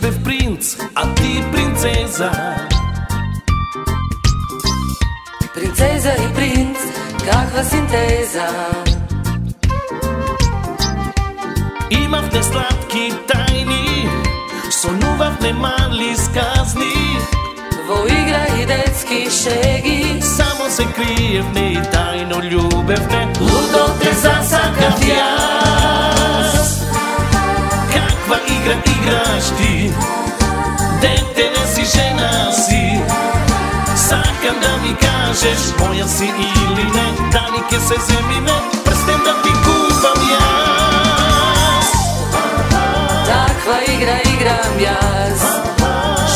бев принц, а ти принцеза. Принцеза и принц, каква синтеза. Имавте сладки тајни, сонувавте мали сказни. Во игра и детски шеги, само се криевне и тајно љубевне. Лудо те засакав јас. Каква игра igraš ti? Dete ne si, žena si? Sakam da mi kažeš moja si ili ne Danike se zemljine, prstem da ti kupam ja. Takva igra igram ja.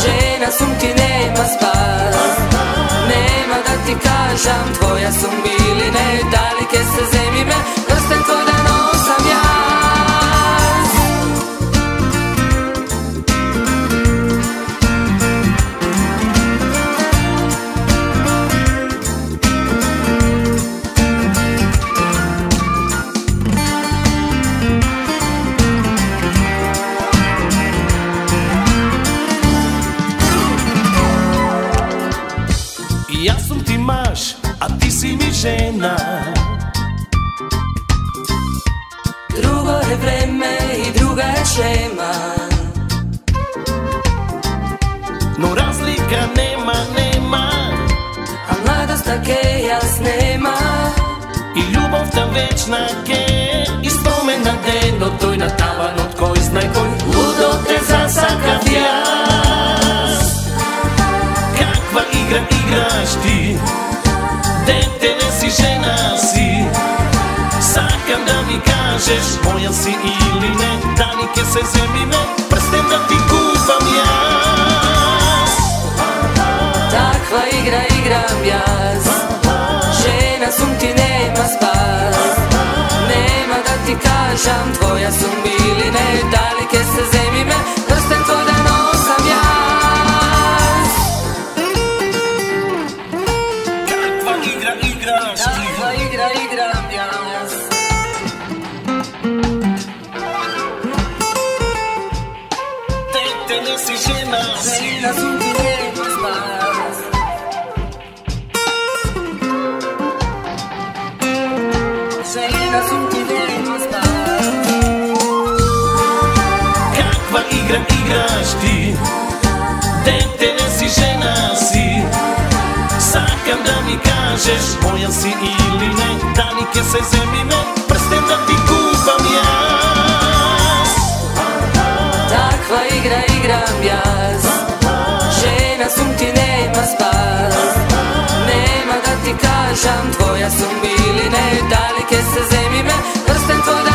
Žena sum ti nema spas. Nema da ti kažem tvoja sum ili ne Danike se zemljine, prstem tvoj Јас сум ти маж, а ти си ми жена. Друго е време и друга е шема. Но разлика нема, нема. А младоста така ке јас нема. И љубовта вечна ке igraš ti? Dete ne si, žena si? Sakam da mi kažeš Moja si ili ne? Danike se zemljine Prsten da ti kupam ja. Takva igra igram ja. Žena sum ti nema spas. Nema da ti kažem Tvoja sum ili ne? Danike se zemljine felices gemas, reinas um direitos mais. Reinas um direitos mais. Kakva igra e ti, dete ne si žena si. Sakam da mi kažeš, moja si ili ne, da li ke se zemime, prstem de ti kućeš. Jaz. Žena sum ti nema spas. Nema da ti kažam Tvoja sum ili ne Da li ke se zemi me Prsten tvoj da